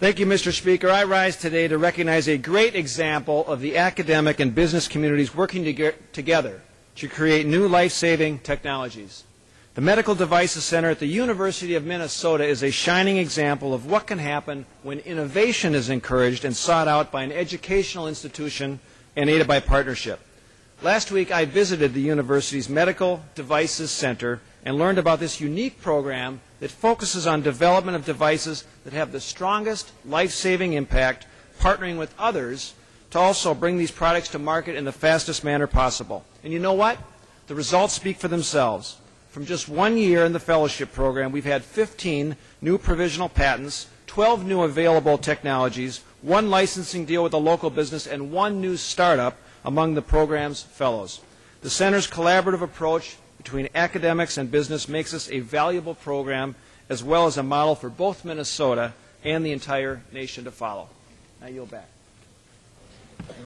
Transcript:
Thank you, Mr. Speaker. I rise today to recognize a great example of the academic and business communities working to together to create new life-saving technologies. The Medical Devices Center at the University of Minnesota is a shining example of what can happen when innovation is encouraged and sought out by an educational institution and aided by partnership. Last week I visited the university's Medical Devices Center and learned about this unique program that focuses on development of devices that have the strongest life-saving impact, partnering with others to also bring these products to market in the fastest manner possible. And you know what? The results speak for themselves. From just one year in the fellowship program, we've had 15 new provisional patents, 12 new available technologies, one licensing deal with a local business, and one new startup among the program's fellows. The Center's collaborative approach between academics and business makes this a valuable program as well as a model for both Minnesota and the entire nation to follow. I yield back.